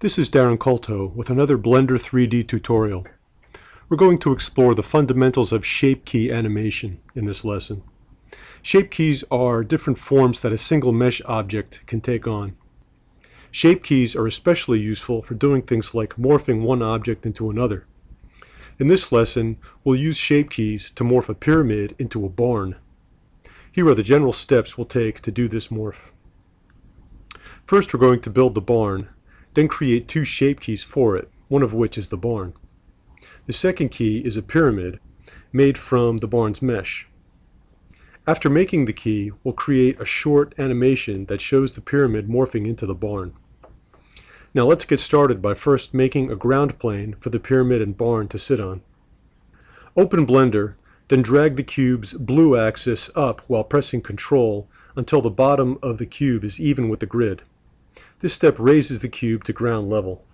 This is Darrin Koltow with another Blender 3D tutorial. We're going to explore the fundamentals of shape key animation in this lesson. Shape keys are different forms that a single mesh object can take on. Shape keys are especially useful for doing things like morphing one object into another. In this lesson, we'll use shape keys to morph a pyramid into a barn. Here are the general steps we'll take to do this morph. First, we're going to build the barn then create two shape keys for it, one of which is the barn. The second key is a pyramid made from the barn's mesh. After making the key, we'll create a short animation that shows the pyramid morphing into the barn. Now let's get started by first making a ground plane for the pyramid and barn to sit on. Open Blender, then drag the cube's blue axis up while pressing Ctrl until the bottom of the cube is even with the grid. This step raises the cube to ground level.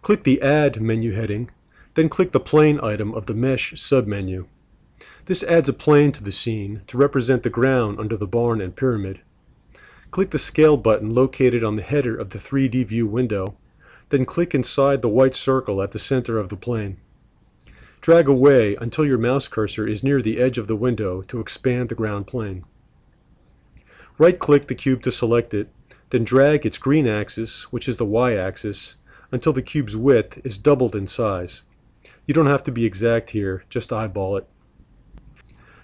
Click the Add menu heading, then click the Plane item of the Mesh submenu. This adds a plane to the scene to represent the ground under the barn and pyramid. Click the Scale button located on the header of the 3D view window, then click inside the white circle at the center of the plane. Drag away until your mouse cursor is near the edge of the window to expand the ground plane. Right-click the cube to select it, then drag its green axis, which is the y-axis, until the cube's width is doubled in size. You don't have to be exact here, just eyeball it.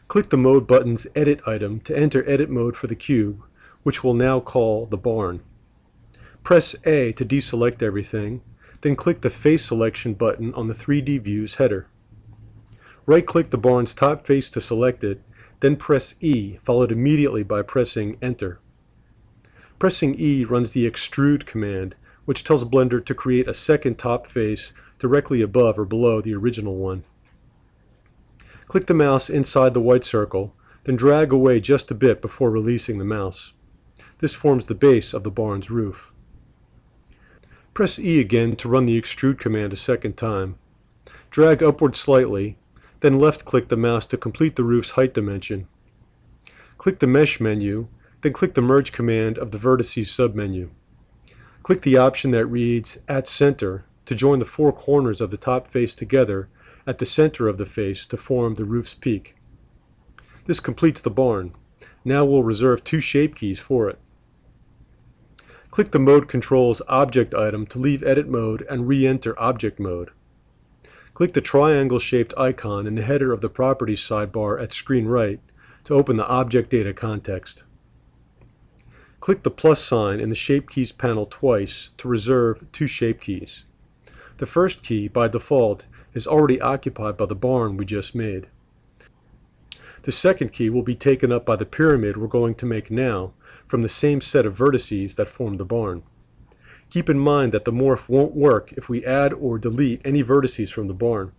Click the Mode button's Edit item to enter edit mode for the cube, which we'll now call the barn. Press A to deselect everything, then click the Face Selection button on the 3D View's header. Right-click the barn's top face to select it, then press E, followed immediately by pressing Enter. Pressing E runs the extrude command, which tells Blender to create a second top face directly above or below the original one. Click the mouse inside the white circle, then drag away just a bit before releasing the mouse. This forms the base of the barn's roof. Press E again to run the extrude command a second time. Drag upward slightly, then left-click the mouse to complete the roof's height dimension. Click the Mesh menu then click the Merge command of the Vertices submenu. Click the option that reads At Center to join the four corners of the top face together at the center of the face to form the roof's peak. This completes the barn. Now we'll reserve two shape keys for it. Click the Mode Controls Object item to leave Edit Mode and re-enter Object Mode. Click the triangle-shaped icon in the header of the Properties sidebar at screen right to open the Object Data context. Click the plus sign in the Shape Keys panel twice to reserve two shape keys. The first key, by default, is already occupied by the barn we just made. The second key will be taken up by the pyramid we're going to make now from the same set of vertices that form the barn. Keep in mind that the morph won't work if we add or delete any vertices from the barn.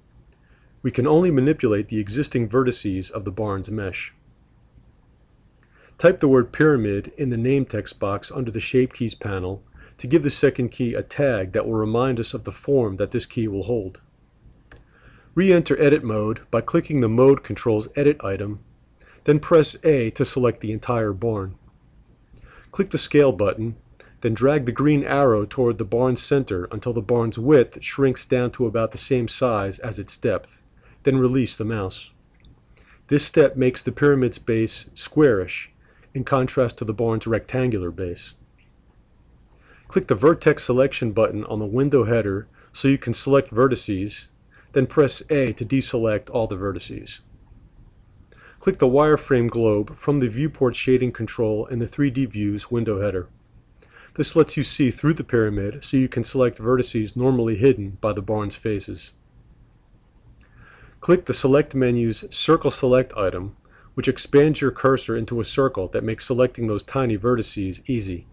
We can only manipulate the existing vertices of the barn's mesh. Type the word pyramid in the name text box under the Shape Keys panel to give the second key a tag that will remind us of the form that this key will hold. Re-enter Edit Mode by clicking the Mode Controls Edit item, then press A to select the entire barn. Click the Scale button, then drag the green arrow toward the barn's center until the barn's width shrinks down to about the same size as its depth, then release the mouse. This step makes the pyramid's base squarish in contrast to the barn's rectangular base. Click the Vertex Selection button on the window header so you can select vertices, then press A to deselect all the vertices. Click the wireframe globe from the viewport shading control in the 3D Views window header. This lets you see through the pyramid so you can select vertices normally hidden by the barn's faces. Click the Select menu's Circle Select item which expands your cursor into a circle that makes selecting those tiny vertices easy.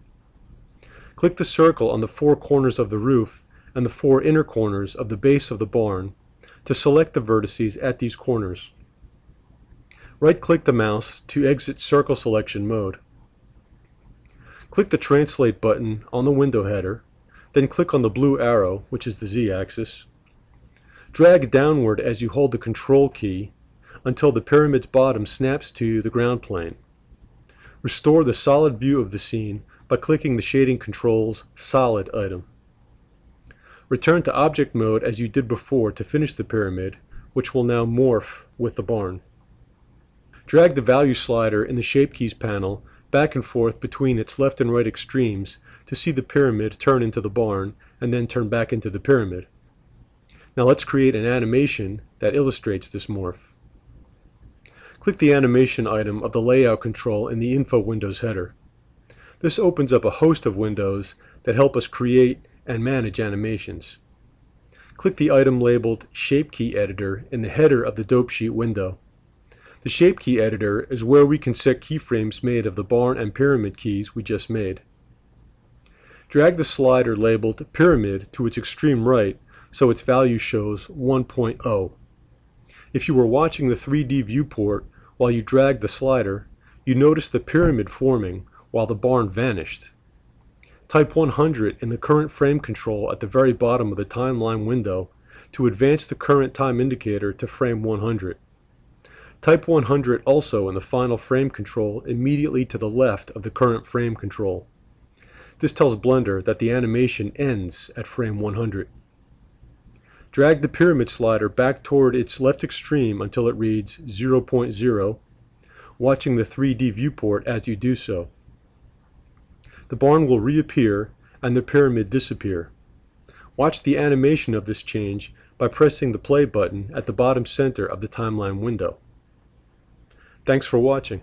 Click the circle on the four corners of the roof and the four inner corners of the base of the barn to select the vertices at these corners. Right-click the mouse to exit circle selection mode. Click the Translate button on the window header, then click on the blue arrow, which is the z-axis. Drag downward as you hold the Control key until the pyramid's bottom snaps to the ground plane. Restore the solid view of the scene by clicking the Shading Controls Solid item. Return to object mode as you did before to finish the pyramid, which will now morph with the barn. Drag the value slider in the Shape Keys panel back and forth between its left and right extremes to see the pyramid turn into the barn and then turn back into the pyramid. Now let's create an animation that illustrates this morph. Click the animation item of the layout control in the info windows header. This opens up a host of windows that help us create and manage animations. Click the item labeled Shape Key Editor in the header of the dope sheet window. The Shape Key Editor is where we can set keyframes made of the barn and pyramid keys we just made. Drag the slider labeled Pyramid to its extreme right so its value shows 1.0. If you were watching the 3D viewport while you dragged the slider, you noticed the pyramid forming while the barn vanished. Type 100 in the current frame control at the very bottom of the timeline window to advance the current time indicator to frame 100. Type 100 also in the final frame control immediately to the left of the current frame control. This tells Blender that the animation ends at frame 100. Drag the pyramid slider back toward its left extreme until it reads 0.0, watching the 3D viewport as you do so the barn will reappear and the pyramid disappear. Watch the animation of this change by pressing the play button at the bottom center of the timeline window. Thanks for watching.